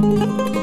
Música